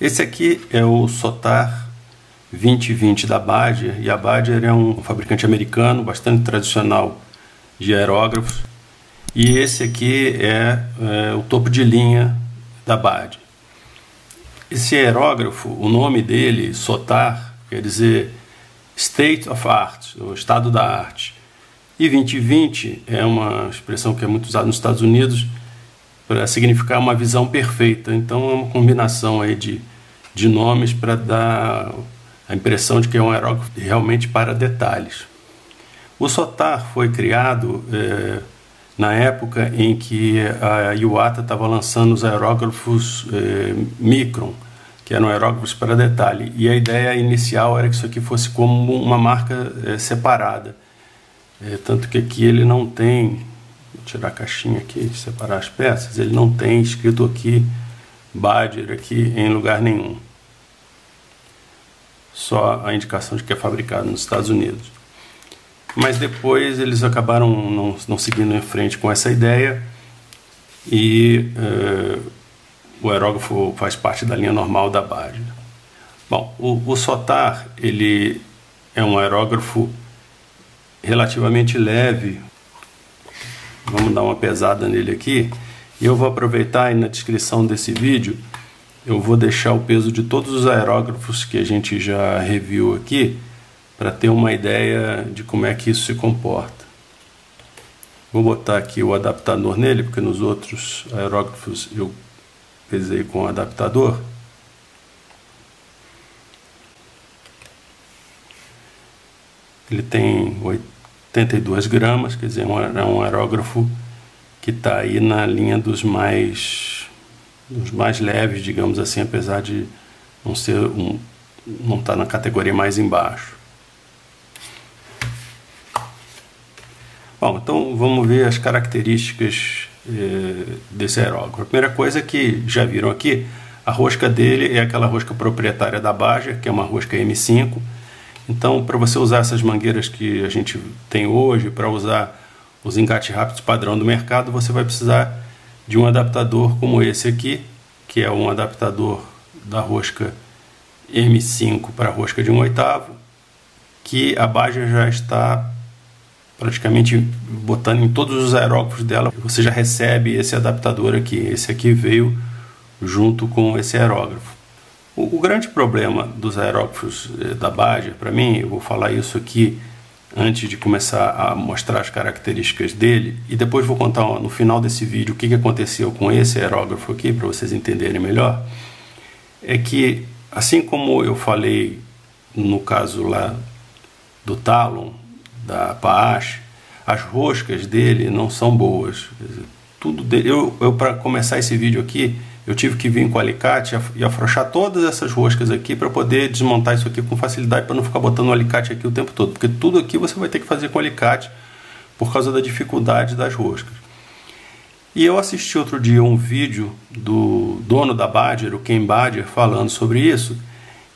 Esse aqui é o Sotar 2020 da Badger, e a Badger é um fabricante americano bastante tradicional de aerógrafos. E esse aqui é, é o topo de linha da Badger. Esse aerógrafo, o nome dele, SOTAR, quer dizer State of Art, o estado da arte. E 2020 é uma expressão que é muito usada nos Estados Unidos para significar uma visão perfeita. Então é uma combinação aí de, de nomes para dar a impressão de que é um aerógrafo realmente para detalhes. O SOTAR foi criado é, na época em que a Iwata estava lançando os aerógrafos é, Micron, que eram aerógrafos para detalhe. E a ideia inicial era que isso aqui fosse como uma marca é, separada. Tanto que aqui ele não tem, vou tirar a caixinha aqui, separar as peças, ele não tem escrito aqui Badger aqui em lugar nenhum só a indicação de que é fabricado nos Estados Unidos. Mas depois eles acabaram não, não seguindo em frente com essa ideia e uh, o aerógrafo faz parte da linha normal da Baja. Bom, o, o Sotar ele é um aerógrafo relativamente leve. Vamos dar uma pesada nele aqui. E eu vou aproveitar aí na descrição desse vídeo eu vou deixar o peso de todos os aerógrafos que a gente já reviu aqui para ter uma ideia de como é que isso se comporta. Vou botar aqui o adaptador nele, porque nos outros aerógrafos eu pesei com o adaptador. Ele tem 82 gramas, quer dizer, é um aerógrafo que está aí na linha dos mais dos mais leves, digamos assim, apesar de não ser um, não estar tá na categoria mais embaixo. Bom, então vamos ver as características eh, desse aerógrafo. A primeira coisa é que já viram aqui, a rosca dele é aquela rosca proprietária da Baja, que é uma rosca M5. Então, para você usar essas mangueiras que a gente tem hoje, para usar os engates rápidos padrão do mercado, você vai precisar de um adaptador como esse aqui, que é um adaptador da rosca M5 para a rosca de 1 oitavo, que a Baja já está praticamente botando em todos os aerógrafos dela. Você já recebe esse adaptador aqui. Esse aqui veio junto com esse aerógrafo. O, o grande problema dos aerógrafos eh, da Baja, para mim, eu vou falar isso aqui antes de começar a mostrar as características dele. E depois vou contar no final desse vídeo o que, aconteceu com esse aerógrafo aqui para vocês entenderem melhor. É que assim como eu falei no caso lá do Talon da Paache as roscas dele não são boas. Tudo dele, eu, eu para começar esse vídeo aqui eu tive que vir com o alicate e afrouxar todas essas roscas aqui para poder desmontar isso aqui com facilidade para não ficar botando o alicate aqui o tempo todo, porque tudo aqui você vai ter que fazer com alicate por causa da dificuldade das roscas. E eu assisti outro dia um vídeo do dono da Badger, o Ken Badger, falando sobre isso,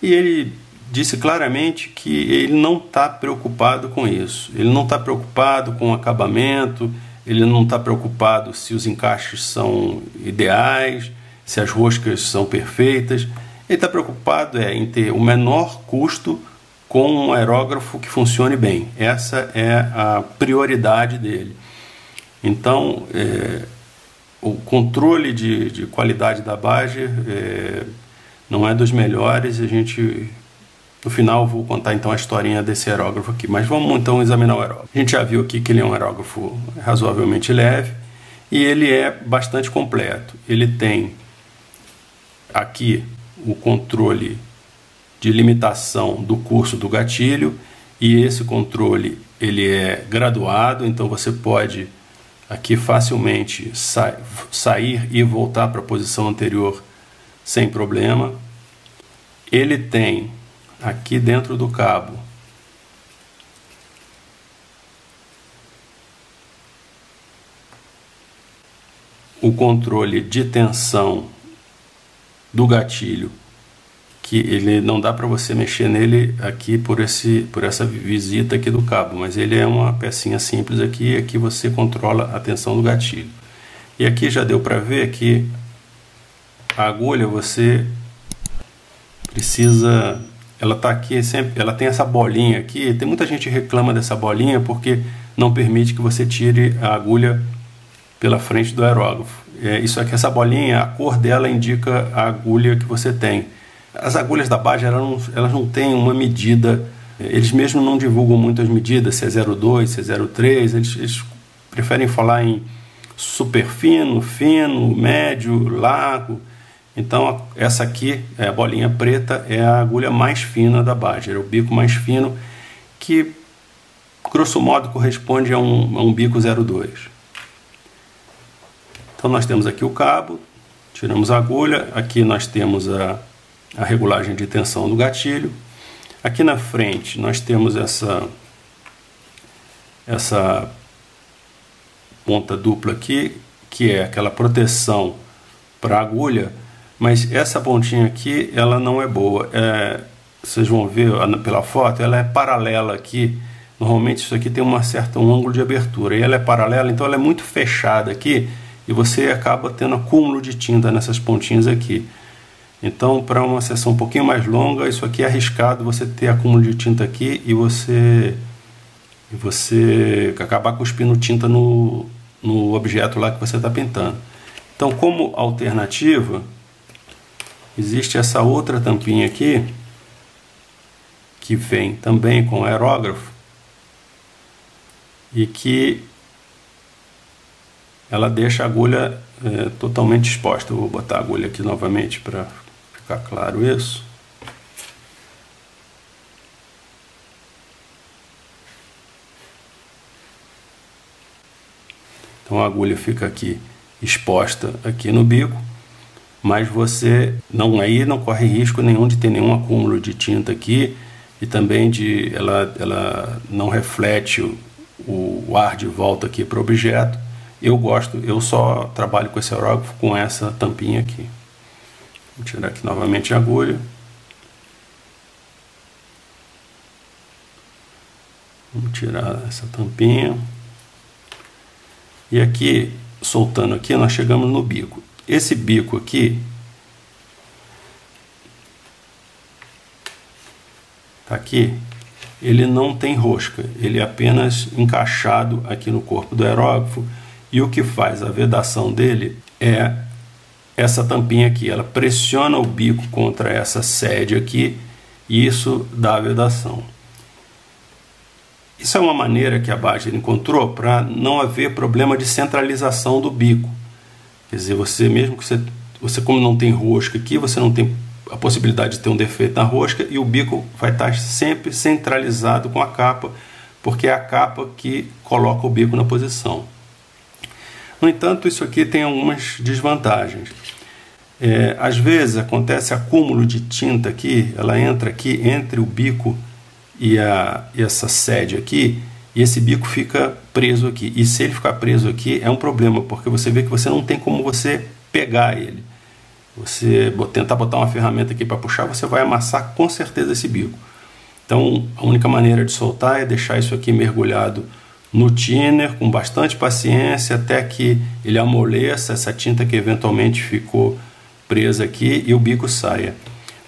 e ele disse claramente que ele não está preocupado com isso. Ele não está preocupado com o acabamento, ele não está preocupado se os encaixes são ideais, se as roscas são perfeitas. Ele está preocupado é, em ter o menor custo com um aerógrafo que funcione bem. Essa é a prioridade dele. Então, é, o controle de, de, qualidade da Bager é, não é dos melhores. A gente, no final, vou contar então a historinha desse aerógrafo aqui. Mas vamos então examinar o aerógrafo. A gente já viu aqui que ele é um aerógrafo razoavelmente leve e ele é bastante completo. Ele tem aqui o controle de limitação do curso do gatilho e esse controle ele é graduado, então você pode aqui facilmente sa sair e voltar para a posição anterior sem problema. Ele tem aqui dentro do cabo o controle de tensão do gatilho, que ele não dá para você mexer nele aqui por esse por essa visita aqui do cabo, mas ele é uma pecinha simples aqui, aqui você controla a tensão do gatilho. E aqui já deu para ver que a agulha você precisa ela tá aqui sempre, ela tem essa bolinha aqui. Tem muita gente reclama dessa bolinha porque não permite que você tire a agulha pela frente do aerógrafo. É, isso aqui, essa bolinha, a cor dela indica a agulha que você tem. As agulhas da Baja elas não, elas não têm uma medida, eles mesmo não divulgam muitas medidas, se é 02, se é 03, eles, eles preferem falar em super fino, fino, médio, largo. Então essa aqui, é a bolinha preta, é a agulha mais fina da Badger, é o bico mais fino que grosso modo corresponde a um, a um bico 02. Então nós temos aqui o cabo, tiramos a agulha, aqui nós temos a, a regulagem de tensão do gatilho. Aqui na frente nós temos essa, essa ponta dupla aqui, que é aquela proteção para a agulha mas essa pontinha aqui, ela não é boa. É, vocês vão ver pela foto, ela é paralela aqui. Normalmente isso aqui tem uma certa um ângulo de abertura. E ela é paralela, então ela é muito fechada aqui. E você acaba tendo acúmulo de tinta nessas pontinhas aqui. Então, para uma sessão um pouquinho mais longa, isso aqui é arriscado você ter acúmulo de tinta aqui e você e você acabar cuspindo tinta no, no objeto lá que você está pintando. Então, como alternativa, Existe essa outra tampinha aqui, que vem também com aerógrafo, e que ela deixa a agulha é, totalmente exposta. Eu vou botar a agulha aqui novamente para ficar claro isso. Então a agulha fica aqui exposta aqui no bico mas você não aí não corre risco nenhum de ter nenhum acúmulo de tinta aqui e também de ela, ela não reflete o, o ar de volta aqui para o objeto. Eu gosto, eu só trabalho com esse aerógrafo com essa tampinha aqui. Vou tirar aqui novamente a agulha. Vamos tirar essa tampinha. E aqui, soltando aqui, nós chegamos no bico. Esse bico aqui tá aqui, ele não tem rosca, ele é apenas encaixado aqui no corpo do aerógrafo e o que faz a vedação dele é essa tampinha aqui, ela pressiona o bico contra essa sede aqui e isso dá a vedação. Isso é uma maneira que a Badger encontrou para não haver problema de centralização do bico. Quer dizer, você mesmo que você, você como não tem rosca aqui, você não tem a possibilidade de ter um defeito na rosca e o bico vai estar sempre centralizado com a capa, porque é a capa que coloca o bico na posição. No entanto, isso aqui tem algumas desvantagens. É, às vezes acontece acúmulo de tinta aqui, ela entra aqui entre o bico e, a, e essa sede aqui, e esse bico fica preso aqui. E se ele ficar preso aqui é um problema, porque você vê que você não tem como você pegar ele. Você tentar botar uma ferramenta aqui para puxar, você vai amassar com certeza esse bico. Então, a única maneira de soltar é deixar isso aqui mergulhado no thinner com bastante paciência até que ele amoleça essa tinta que eventualmente ficou presa aqui e o bico saia.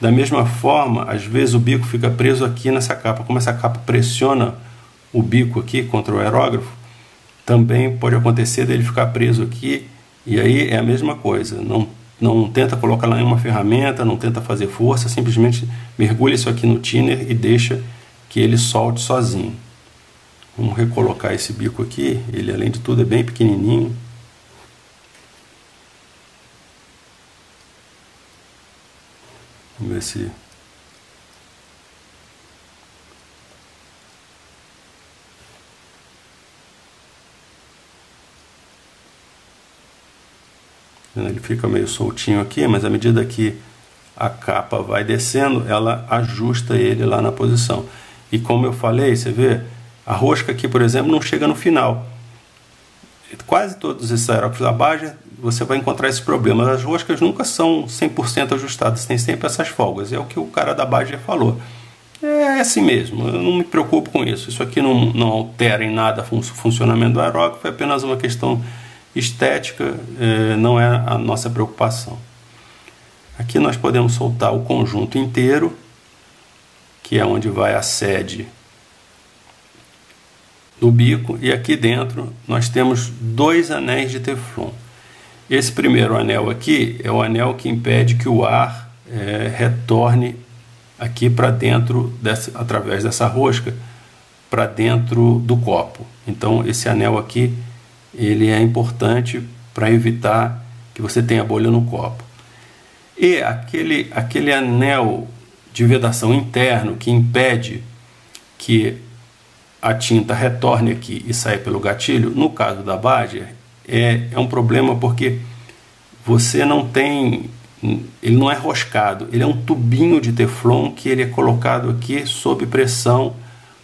Da mesma forma, às vezes o bico fica preso aqui nessa capa. Como essa capa pressiona o bico aqui contra o aerógrafo, também pode acontecer dele ficar preso aqui e aí é a mesma coisa. Não, não tenta colocar lá em uma ferramenta, não tenta fazer força, simplesmente mergulha isso aqui no thinner e deixa que ele solte sozinho. Vamos recolocar esse bico aqui, ele além de tudo é bem pequenininho. Vamos ver se Ele fica meio soltinho aqui, mas à medida que a capa vai descendo, ela ajusta ele lá na posição. E como eu falei, você vê, a rosca aqui, por exemplo, não chega no final. Quase todos esses aerógrafos da Baja, você vai encontrar esse problema. As roscas nunca são 100% ajustadas, tem sempre essas folgas. É o que o cara da Baja falou. É assim mesmo, eu não me preocupo com isso. Isso aqui não, não altera em nada o funcionamento do aerógrafo, é apenas uma questão estética eh, não é a nossa preocupação. Aqui nós podemos soltar o conjunto inteiro, que é onde vai a sede do bico, e aqui dentro nós temos dois anéis de teflon. Esse primeiro anel aqui é o anel que impede que o ar é, retorne aqui para dentro, dessa, através dessa rosca, para dentro do copo. Então esse anel aqui ele é importante para evitar que você tenha bolha no copo. E aquele, aquele anel de vedação interno que impede que a tinta retorne aqui e saia pelo gatilho, no caso da Badger, é, é um problema porque você não tem. Ele não é roscado, ele é um tubinho de teflon que ele é colocado aqui sob pressão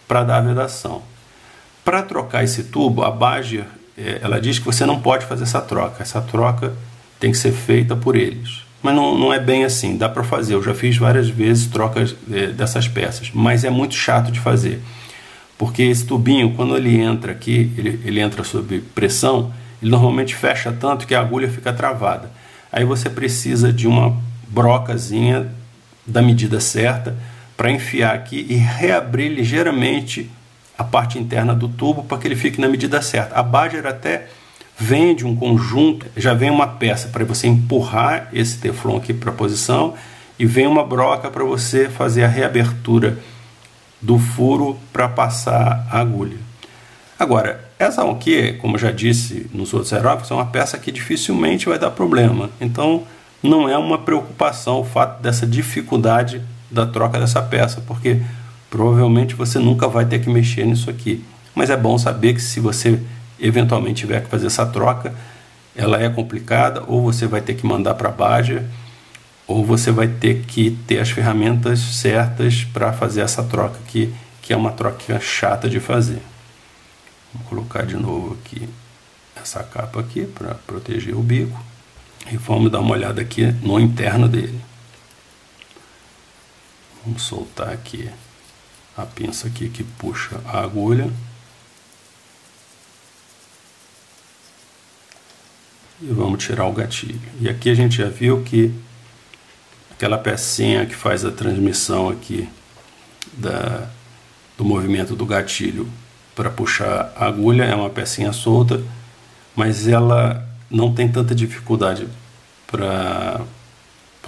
para dar vedação. Para trocar esse tubo, a Badger é, ela diz que você não pode fazer essa troca. Essa troca tem que ser feita por eles. Mas não, não é bem assim, dá para fazer. Eu já fiz várias vezes trocas é, dessas peças, mas é muito chato de fazer. Porque esse tubinho, quando ele entra aqui, ele, ele entra sob pressão, ele normalmente fecha tanto que a agulha fica travada. Aí você precisa de uma brocazinha da medida certa para enfiar aqui e reabrir ligeiramente a parte interna do tubo para que ele fique na medida certa. A Badger até vende um conjunto, já vem uma peça para você empurrar esse teflon aqui para a posição e vem uma broca para você fazer a reabertura do furo para passar a agulha. Agora, essa aqui, como já disse nos outros aerógrafos, é uma peça que dificilmente vai dar problema. Então, não é uma preocupação o fato dessa dificuldade da troca dessa peça, porque provavelmente você nunca vai ter que mexer nisso aqui. Mas é bom saber que se você eventualmente tiver que fazer essa troca, ela é complicada, ou você vai ter que mandar para a Baja, ou você vai ter que ter as ferramentas certas para fazer essa troca aqui, que é uma troca chata de fazer. Vou colocar de novo aqui essa capa aqui para proteger o bico e vamos dar uma olhada aqui no interno dele. Vamos soltar aqui a pinça aqui que puxa a agulha. E vamos tirar o gatilho. E aqui a gente já viu que aquela pecinha que faz a transmissão aqui da, do movimento do gatilho para puxar a agulha é uma pecinha solta, mas ela não tem tanta dificuldade para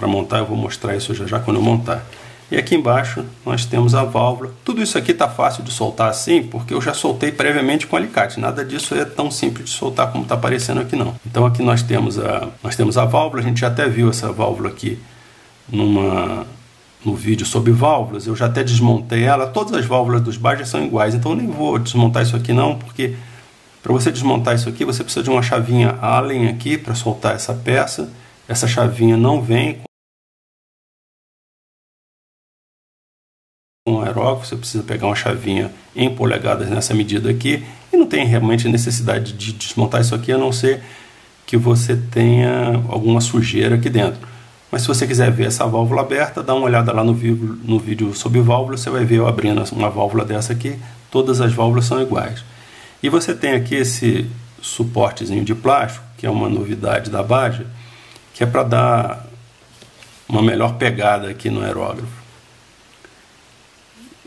montar. Eu vou mostrar isso já já quando eu montar. E aqui embaixo nós temos a válvula. Tudo isso aqui está fácil de soltar assim, porque eu já soltei previamente com alicate. Nada disso é tão simples de soltar como está aparecendo aqui não. Então aqui nós temos a, nós temos a válvula, a gente já até viu essa válvula aqui numa, no vídeo sobre válvulas. Eu já até desmontei ela. Todas as válvulas dos Badger são iguais, então eu nem vou desmontar isso aqui não, porque para você desmontar isso aqui você precisa de uma chavinha Allen aqui para soltar essa peça. Essa chavinha não vem um aerógrafo, você precisa pegar uma chavinha em polegadas nessa medida aqui e não tem realmente necessidade de desmontar isso aqui a não ser que você tenha alguma sujeira aqui dentro. Mas se você quiser ver essa válvula aberta, dá uma olhada lá no vídeo, no vídeo sobre válvula, você vai ver eu abrindo uma válvula dessa aqui, todas as válvulas são iguais. E você tem aqui esse suportezinho de plástico, que é uma novidade da Baja, que é para dar uma melhor pegada aqui no aerógrafo.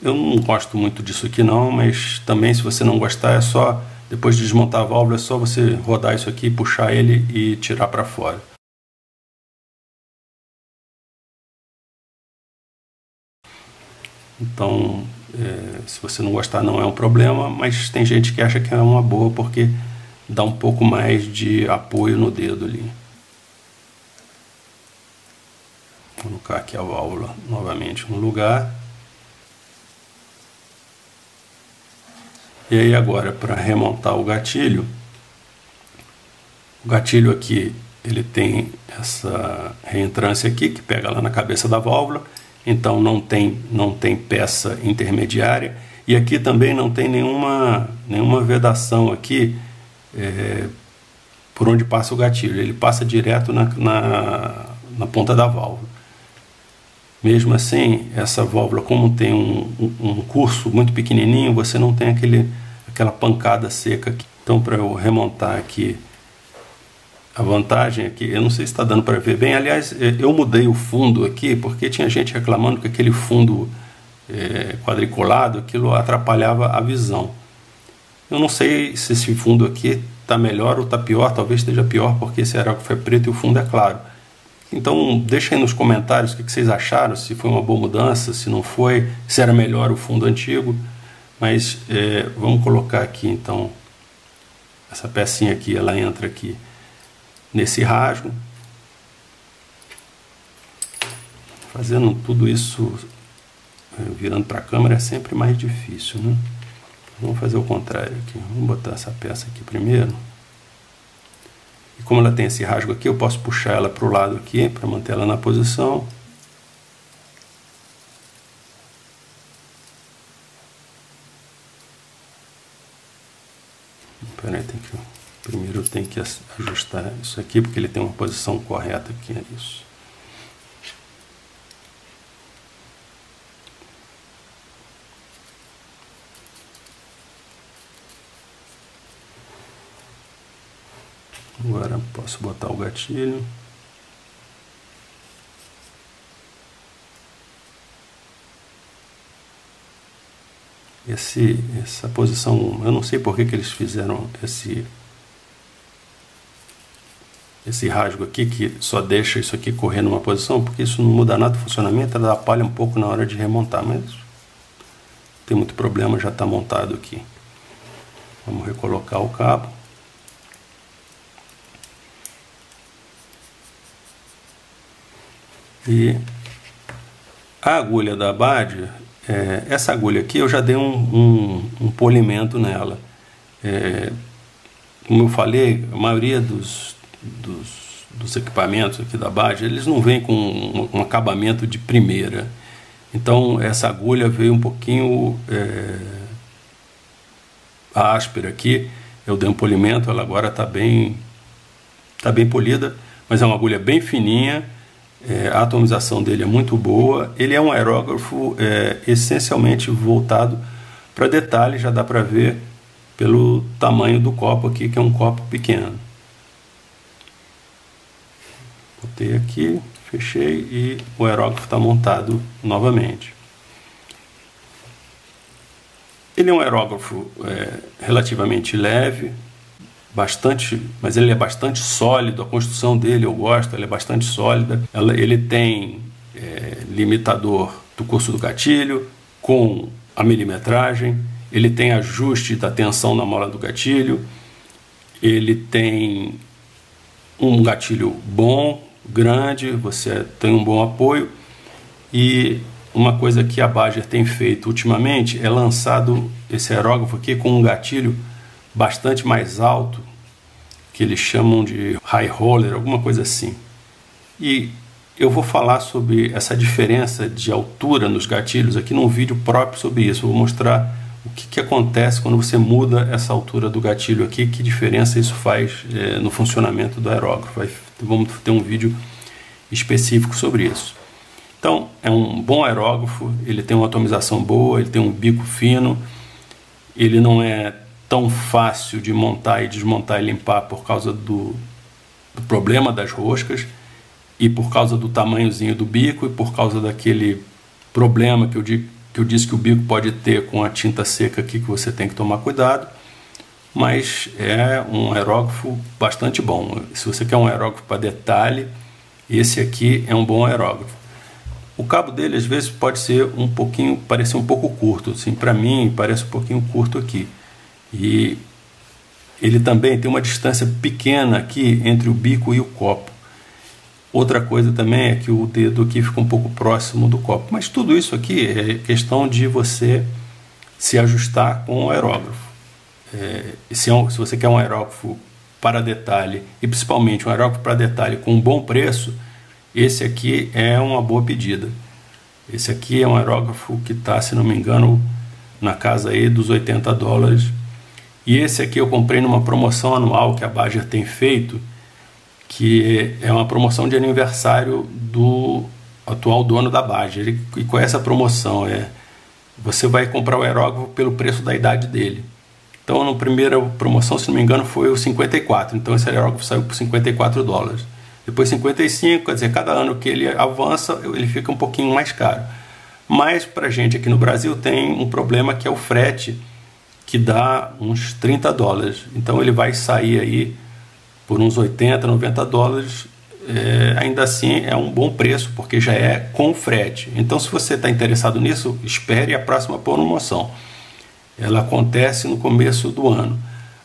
Eu não gosto muito disso aqui não, mas também se você não gostar é só, depois de desmontar a válvula, é só você rodar isso aqui, puxar ele e tirar para fora. Então, é, se você não gostar não é um problema, mas tem gente que acha que é uma boa porque dá um pouco mais de apoio no dedo ali. Vou colocar aqui a válvula novamente no lugar. E aí agora para remontar o gatilho, o gatilho aqui ele tem essa reentrância aqui que pega lá na cabeça da válvula, então não tem, não tem peça intermediária e aqui também não tem nenhuma, nenhuma vedação aqui é, por onde passa o gatilho, ele passa direto na, na, na ponta da válvula. Mesmo assim, essa válvula, como tem um, um, curso muito pequenininho, você não tem aquele, aquela pancada seca. Aqui. Então, para eu remontar aqui a vantagem aqui, eu não sei se está dando para ver bem, aliás, é, eu mudei o fundo aqui porque tinha gente reclamando que aquele fundo é, quadriculado, aquilo atrapalhava a visão. Eu não sei se esse fundo aqui está melhor ou está pior, talvez esteja pior porque esse aerógrafo é preto e o fundo é claro. Então deixem nos comentários o que vocês acharam, se foi uma boa mudança, se não foi, se era melhor o fundo antigo. Mas é, vamos colocar aqui então essa pecinha aqui, ela entra aqui nesse rasgo. Fazendo tudo isso é, virando para a câmera é sempre mais difícil, né? Vamos fazer o contrário aqui. Vamos botar essa peça aqui primeiro. E como ela tem esse rasgo aqui, eu posso puxar ela para o lado aqui para manter ela na posição. Peraí, tem que, primeiro eu tenho que ajustar isso aqui, porque ele tem uma posição correta aqui, é isso. Agora posso botar o gatilho. Esse, essa posição, eu não sei por que, que eles fizeram esse esse rasgo aqui que só deixa isso aqui correr numa posição, porque isso não muda nada do funcionamento, ela atrapalha um pouco na hora de remontar, mas tem muito problema, já está montado aqui. Vamos recolocar o cabo. E a agulha da Abad, é, essa agulha aqui eu já dei um, um, um polimento nela. É, como eu falei, a maioria dos, dos, dos, equipamentos aqui da Abad, eles não vêm com um, um, acabamento de primeira. Então essa agulha veio um pouquinho é, áspera aqui. Eu dei um polimento, ela agora está bem, tá bem polida, mas é uma agulha bem fininha é, a atomização dele é muito boa. Ele é um aerógrafo é, essencialmente voltado para detalhe, já dá para ver pelo tamanho do copo aqui, que é um copo pequeno. Botei aqui, fechei e o aerógrafo está montado novamente. Ele é um aerógrafo é, relativamente leve, bastante, mas ele é bastante sólido, a construção dele eu gosto, ela é bastante sólida. Ela, ele tem é, limitador do curso do gatilho com a milimetragem, ele tem ajuste da tensão na mola do gatilho, ele tem um gatilho bom, grande, você tem um bom apoio e uma coisa que a Bajer tem feito ultimamente é lançado esse aerógrafo aqui com um gatilho bastante mais alto, que eles chamam de high roller, alguma coisa assim. E eu vou falar sobre essa diferença de altura nos gatilhos aqui num vídeo próprio sobre isso. Vou mostrar o que, que acontece quando você muda essa altura do gatilho aqui, que diferença isso faz é, no funcionamento do aerógrafo. Vamos ter um vídeo específico sobre isso. Então, é um bom aerógrafo, ele tem uma atomização boa, ele tem um bico fino, ele não é tão fácil de montar e desmontar e limpar por causa do, do problema das roscas e por causa do tamanhozinho do bico e por causa daquele problema que eu, que eu disse que o bico pode ter com a tinta seca aqui que você tem que tomar cuidado mas é um aerógrafo bastante bom. Se você quer um aerógrafo para detalhe, esse aqui é um bom aerógrafo. O cabo dele às vezes pode ser um pouquinho, parecer um pouco curto, assim, para mim parece um pouquinho curto aqui. E ele também tem uma distância pequena aqui entre o bico e o copo. Outra coisa também é que o dedo aqui fica um pouco próximo do copo. Mas tudo isso aqui é questão de você se ajustar com o aerógrafo. É, se, é um, se você quer um aerógrafo para detalhe e principalmente um aerógrafo para detalhe com um bom preço, esse aqui é uma boa pedida. Esse aqui é um aerógrafo que está, se não me engano, na casa aí dos 80 dólares e esse aqui eu comprei numa promoção anual que a Baja tem feito, que é uma promoção de aniversário do atual dono da Baja. E qual é essa promoção? É, você vai comprar o aerógrafo pelo preço da idade dele. Então, na primeira promoção, se não me engano, foi o 54. Então, esse aerógrafo saiu por 54 dólares. Depois 55, quer dizer, cada ano que ele avança, ele fica um pouquinho mais caro. Mas para gente aqui no Brasil tem um problema que é o frete, que dá uns 30 dólares. Então ele vai sair aí por uns 80, 90 dólares. É, ainda assim é um bom preço, porque já é com frete. Então, se você está interessado nisso, espere a próxima promoção ela acontece no começo do ano.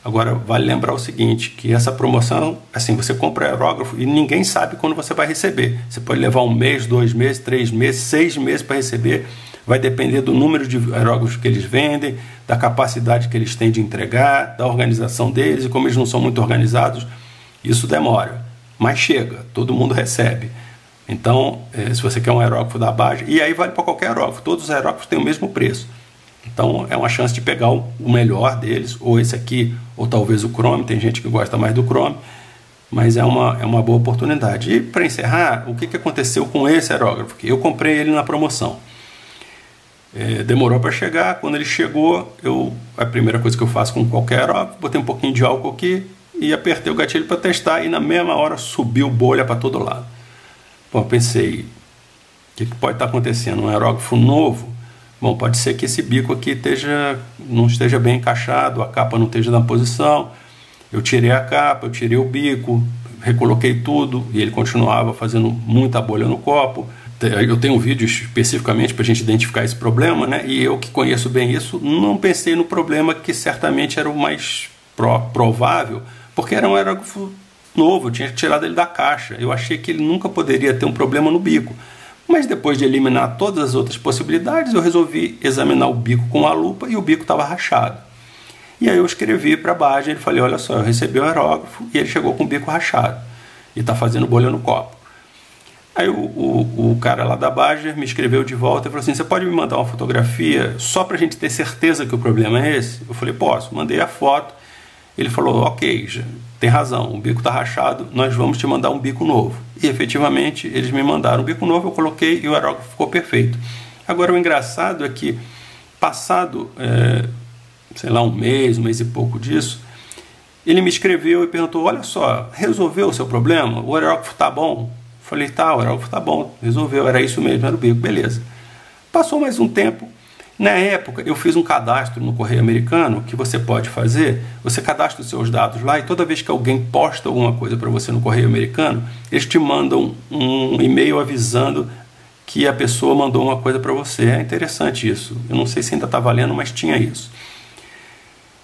Agora, vale lembrar o seguinte, que essa promoção, assim, você compra aerógrafo e ninguém sabe quando você vai receber. Você pode levar um mês, dois meses, três meses, seis meses para receber. Vai depender do número de aerógrafos que eles vendem, da capacidade que eles têm de entregar, da organização deles. E como eles não são muito organizados, isso demora. Mas chega, todo mundo recebe. Então, eh, se você quer um aerógrafo da Baja, e aí vale para qualquer aerógrafo, todos os aerógrafos têm o mesmo preço. Então é uma chance de pegar o melhor deles, ou esse aqui, ou talvez o Chrome. Tem gente que gosta mais do Chrome, mas é uma, é uma boa oportunidade. E para encerrar, o que, que aconteceu com esse aerógrafo? Eu comprei ele na promoção. É, demorou para chegar. Quando ele chegou, eu a primeira coisa que eu faço com qualquer aerógrafo, botei um pouquinho de álcool aqui e apertei o gatilho para testar e na mesma hora subiu bolha para todo lado. Bom, pensei, o que, que pode estar tá acontecendo? Um aerógrafo novo Bom, pode ser que esse bico aqui esteja, não esteja bem encaixado, a capa não esteja na posição. Eu tirei a capa, eu tirei o bico, recoloquei tudo e ele continuava fazendo muita bolha no copo. Eu tenho um vídeo especificamente para a gente identificar esse problema, né? E eu que conheço bem isso, não pensei no problema que certamente era o mais provável, porque era um aerógrafo novo, eu tinha tirado ele da caixa. Eu achei que ele nunca poderia ter um problema no bico. Mas depois de eliminar todas as outras possibilidades, eu resolvi examinar o bico com a lupa e o bico estava rachado. E aí eu escrevi para a Baja e falei, olha só, eu recebi o aerógrafo e ele chegou com o bico rachado e está fazendo bolha no copo. Aí o, o, o, cara lá da Baja me escreveu de volta e falou assim, você pode me mandar uma fotografia só para a gente ter certeza que o problema é esse? Eu falei, posso. Mandei a foto. Ele falou, ok, tem razão, o bico está rachado, nós vamos te mandar um bico novo. E efetivamente eles me mandaram um bico novo, eu coloquei e o aerógrafo ficou perfeito. Agora o engraçado é que, passado, é, sei lá, um mês, um mês e pouco disso, ele me escreveu e perguntou: Olha só, resolveu o seu problema? O aerógrafo está bom? Falei: Tá, o aerógrafo está bom, resolveu, era isso mesmo, era o bico, beleza. Passou mais um tempo, na época, eu fiz um cadastro no Correio Americano que você pode fazer. Você cadastra os seus dados lá e toda vez que alguém posta alguma coisa para você no Correio Americano, eles te mandam um e-mail avisando que a pessoa mandou uma coisa para você. É interessante isso. Eu não sei se ainda está valendo, mas tinha isso.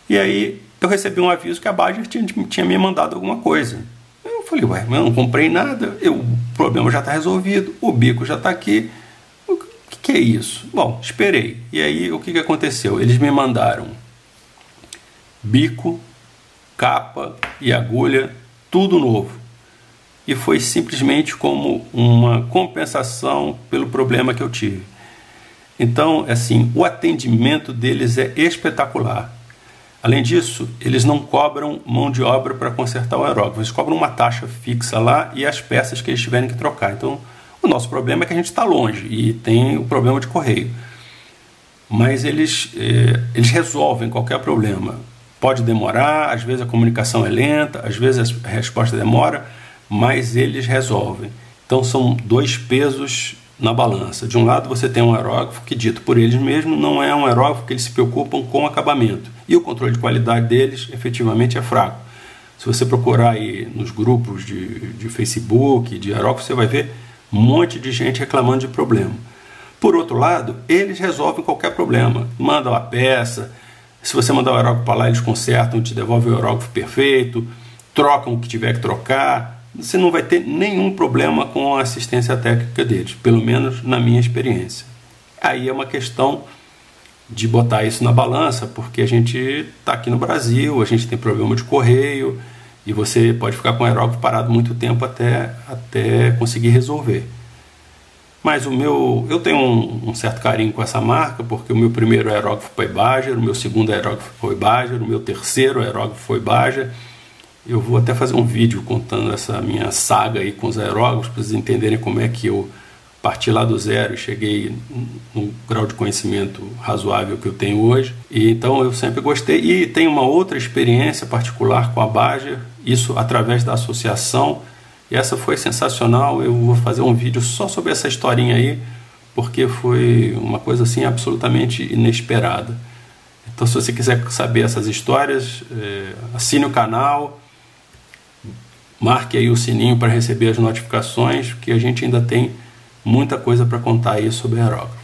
E aí eu recebi um aviso que a Badger tinha, tinha me mandado alguma coisa. Eu falei, ué, eu não comprei nada, eu, o problema já está resolvido, o bico já está aqui que é isso? Bom, esperei. E aí o que, que aconteceu? Eles me mandaram bico, capa e agulha, tudo novo. E foi simplesmente como uma compensação pelo problema que eu tive. Então, assim, o atendimento deles é espetacular. Além disso, eles não cobram mão de obra para consertar o aerógrafo, eles cobram uma taxa fixa lá e as peças que eles tiverem que trocar. Então, o nosso problema é que a gente está longe e tem o problema de correio. Mas eles, eh, eles resolvem qualquer problema. Pode demorar, às vezes a comunicação é lenta, às vezes a resposta demora, mas eles resolvem. Então são dois pesos na balança. De um lado você tem um aerógrafo que, dito por eles mesmos, não é um aerógrafo que eles se preocupam com acabamento. E o controle de qualidade deles efetivamente é fraco. Se você procurar aí nos grupos de, de Facebook, de aerógrafo, você vai ver um monte de gente reclamando de problema. Por outro lado, eles resolvem qualquer problema. Mandam a peça, se você mandar o aerógrafo para lá, eles consertam, te devolvem o aerógrafo perfeito, trocam o que tiver que trocar. Você não vai ter nenhum problema com a assistência técnica deles, pelo menos na minha experiência. Aí é uma questão de botar isso na balança, porque a gente está aqui no Brasil, a gente tem problema de correio, e você pode ficar com o aerógrafo parado muito tempo até, até conseguir resolver. Mas o meu, eu tenho um, um, certo carinho com essa marca, porque o meu primeiro aerógrafo foi Baja, o meu segundo aerógrafo foi Baja, o meu terceiro aerógrafo foi Baja. Eu vou até fazer um vídeo contando essa minha saga aí com os aerógrafos, para vocês entenderem como é que eu parti lá do zero cheguei no grau de conhecimento razoável que eu tenho hoje. E então eu sempre gostei e tenho uma outra experiência particular com a Baja, isso através da associação. E essa foi sensacional. Eu vou fazer um vídeo só sobre essa historinha aí, porque foi uma coisa assim absolutamente inesperada. Então, se você quiser saber essas histórias, é, assine o canal, marque aí o sininho para receber as notificações, que a gente ainda tem muita coisa para contar aí sobre aerógrafo.